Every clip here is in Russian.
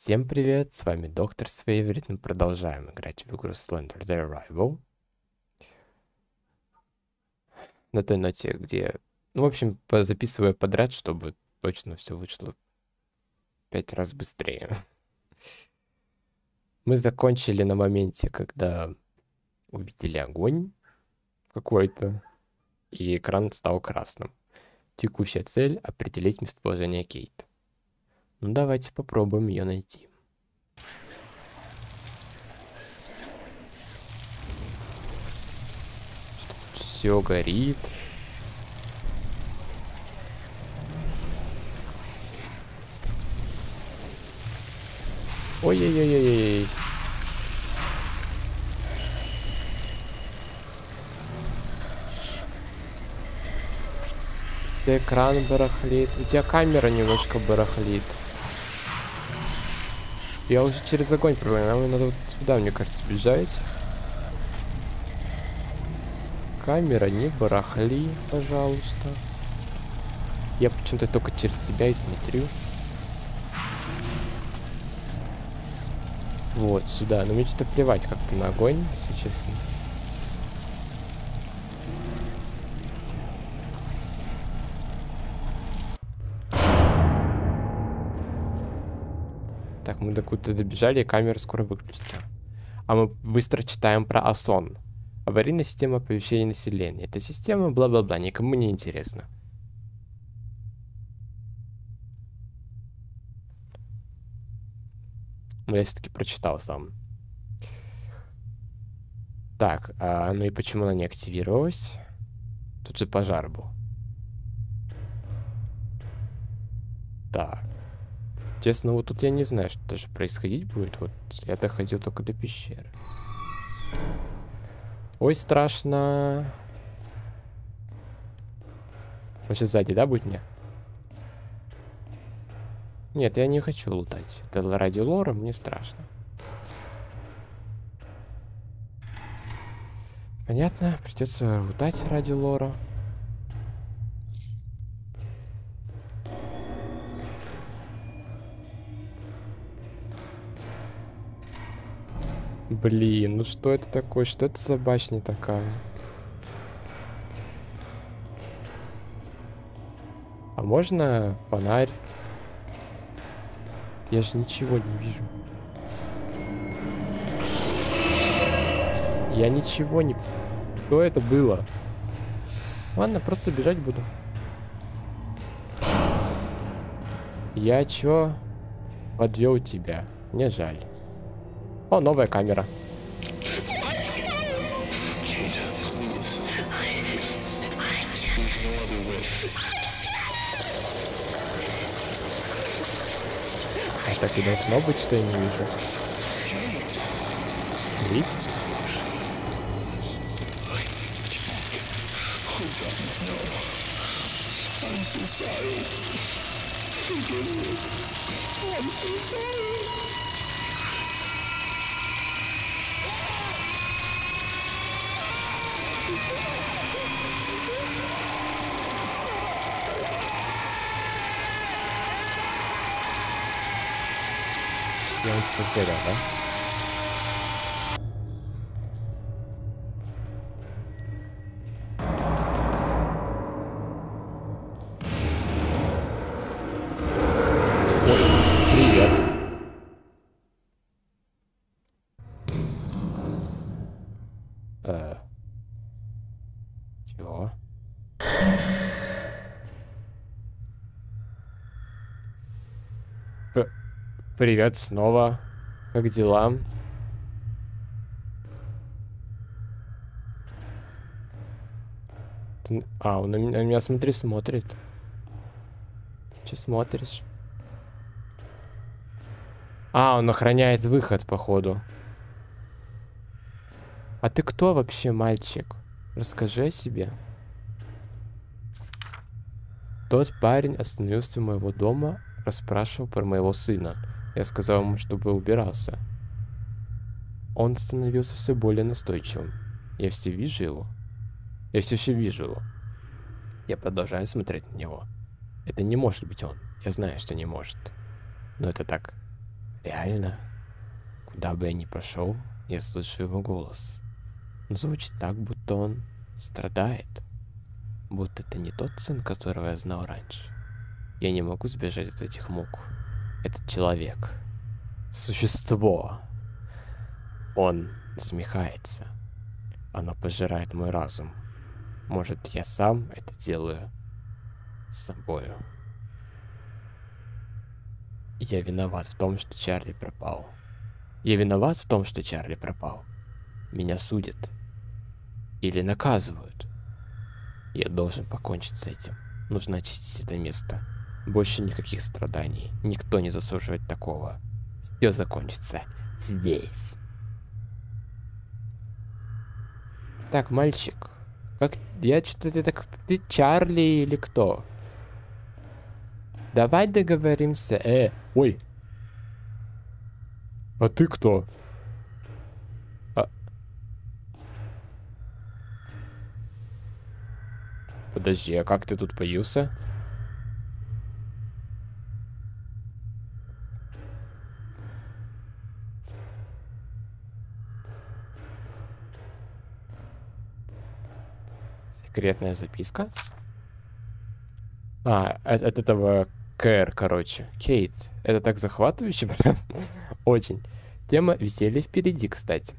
Всем привет, с вами Доктор Свейверит, мы продолжаем играть в игру Slender The Arrival. На той ноте, где... Ну, в общем, записываю подряд, чтобы точно все вышло пять раз быстрее. Мы закончили на моменте, когда увидели огонь какой-то, и экран стал красным. Текущая цель — определить местоположение Кейт. Ну, давайте попробуем ее найти. Все горит. Ой-ой-ой-ой-ой. Экран барахлит. У тебя камера немножко барахлит. Я уже через огонь прыгаю. Нам надо вот сюда, мне кажется, бежать. Камера, не барахли, пожалуйста. Я почему-то только через тебя и смотрю. Вот, сюда. Но мне что-то плевать как-то на огонь, если честно. Так, мы до куда-то добежали, и камера скоро выключится. А мы быстро читаем про ОСОН. Аварийная система оповещения населения. Эта система бла-бла-бла, никому не интересно. Но я все-таки прочитал сам. Так, а, ну и почему она не активировалась? Тут же пожар был. Так. Честно, вот тут я не знаю, что даже происходить будет. Вот я доходил только до пещеры. Ой, страшно. Он сейчас сзади, да, будет мне? Нет, я не хочу лутать. Это ради лора, мне страшно. Понятно, придется лутать ради лора. Блин, ну что это такое? Что это за башня такая? А можно фонарь? Я же ничего не вижу. Я ничего не... Что это было? Ладно, просто бежать буду. Я чё? Подвел тебя. Мне жаль. О, новая камера. А так и должно быть, что я не вижу. Клик. I'm so sorry. Forgive me. I'm so sorry. Я он типа сгорел, да? Ой, привет. Э. Чего? П Привет снова. Как дела? А, он на меня, на меня, смотри, смотрит. Че смотришь? А, он охраняет выход, походу. А ты кто вообще, мальчик? Расскажи о себе. Тот парень остановился у моего дома, расспрашивал про моего сына. Я сказал ему, чтобы убирался. Он становился все более настойчивым. Я все вижу его. Я все еще вижу его. Я продолжаю смотреть на него. Это не может быть он. Я знаю, что не может. Но это так Реально. Куда бы я ни пошел, я слышу его голос. Он звучит так, будто он страдает. Будто это не тот сын, которого я знал раньше. Я не могу сбежать от этих мук. Этот человек. Существо. Он смехается. Оно пожирает мой разум. Может, я сам это делаю с собою. Я виноват в том, что Чарли пропал. Я виноват в том, что Чарли пропал. Меня судят. Или наказывают. Я должен покончить с этим. Нужно очистить это место. Больше никаких страданий. Никто не заслуживает такого. Все закончится здесь. Так, мальчик. Как... Я что-то ты так... Ты Чарли или кто? Давай договоримся. Э, ой. А ты кто? А... Подожди, а как ты тут появился? Секретная записка? А, от, от этого Кэр, короче. Кейт. Это так захватывающе, прям. Очень. Тема веселья впереди, кстати.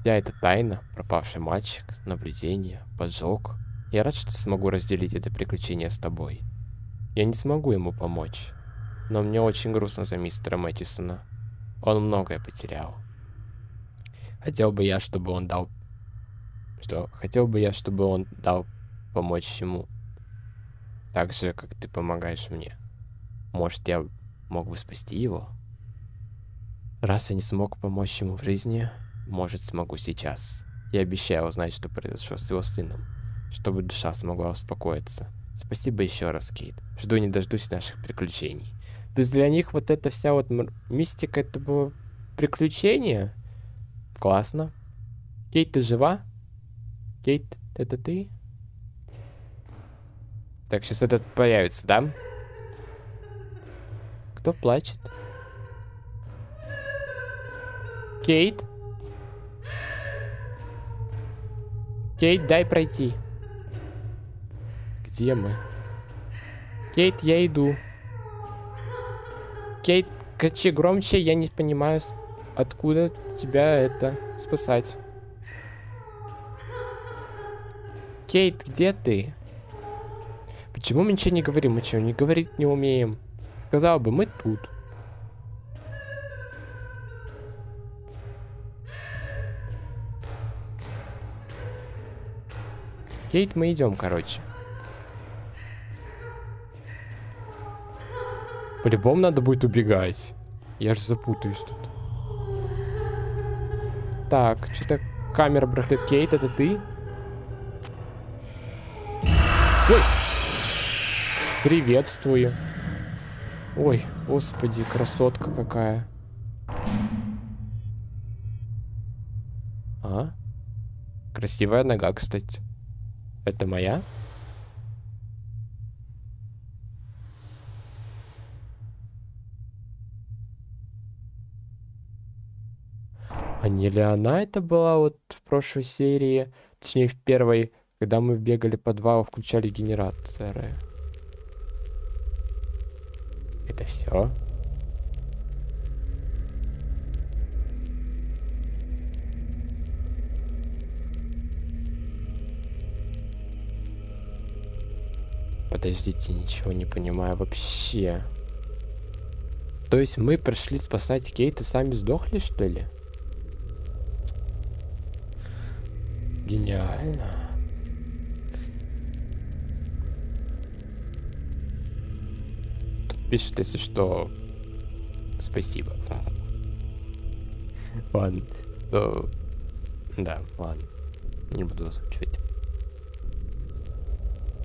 Вся эта тайна, пропавший мальчик, наблюдение, поджог. Я рад, что смогу разделить это приключение с тобой. Я не смогу ему помочь. Но мне очень грустно за мистера Мэттисона. Он многое потерял. Хотел бы я, чтобы он дал... Что? Хотел бы я, чтобы он дал помочь ему так же, как ты помогаешь мне. Может, я мог бы спасти его? Раз я не смог помочь ему в жизни, может, смогу сейчас. Я обещаю узнать, что произошло с его сыном, чтобы душа смогла успокоиться. Спасибо еще раз, Кейт. Жду не дождусь наших приключений. То есть для них вот эта вся вот мистика, это было приключение? Классно. Кейт, ты жива? Кейт, это ты? Так, сейчас этот появится, да? Кто плачет? Кейт? Кейт, дай пройти. Где мы? Кейт, я иду. Кейт, кричи громче, я не понимаю, откуда тебя это спасать. Кейт, где ты? Почему мы ничего не говорим? Мы что, не говорить не умеем? Сказал бы, мы тут. Кейт, мы идем, короче. По-любому надо будет убегать. Я же запутаюсь тут. Так, что-то камера браслет Кейт, это ты? Ой! Приветствую. Ой, господи, красотка какая. А? Красивая нога, кстати. Это моя? А не ли она это была вот в прошлой серии? Точнее, в первой, когда мы бегали подвал, включали генераторы. Это все? Подождите, ничего не понимаю вообще. То есть мы пришли спасать Кейт и сами сдохли, что ли? Гениально. Пишет, если что, спасибо. Ладно. То... Да, ладно. Не буду озвучивать.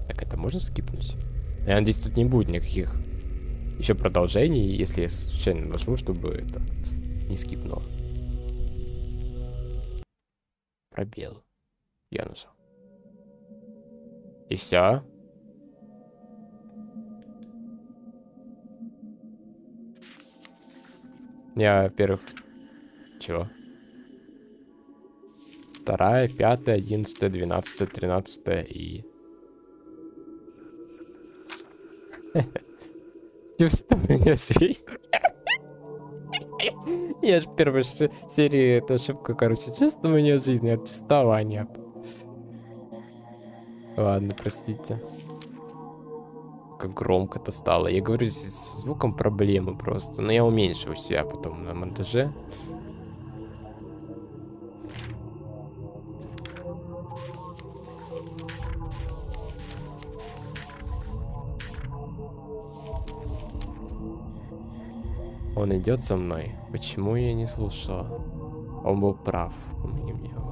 Так, это можно скипнуть? Я надеюсь, тут не будет никаких еще продолжений, если я случайно нажму, чтобы это не скипнуло. Пробел. Я нажал. И все. Я, во-первых... Чего? Вторая, пятая, одиннадцатая, двенадцатая, тринадцатая и... Чувствую жизнь. Я же в первой серии эту ошибку, короче, чувствование жизни от чувствования. Ладно, простите. Как громко-то стало. Я говорю, с звуком проблемы просто. Но я уменьшу себя потом на монтаже. Он идет со мной. Почему я не слушала? Он был прав, помним его.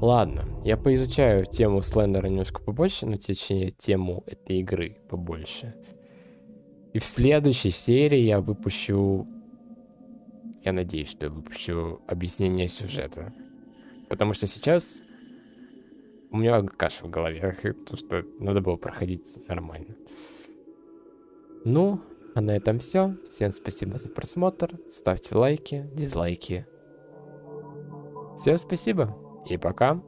Ладно, я поизучаю тему Слендера немножко побольше, ну, точнее, тему этой игры побольше. И в следующей серии я выпущу... Я надеюсь, что я выпущу объяснение сюжета. Потому что сейчас у меня каша в голове, то что надо было проходить нормально. Ну, а на этом все. Всем спасибо за просмотр. Ставьте лайки, дизлайки. Всем спасибо и пока.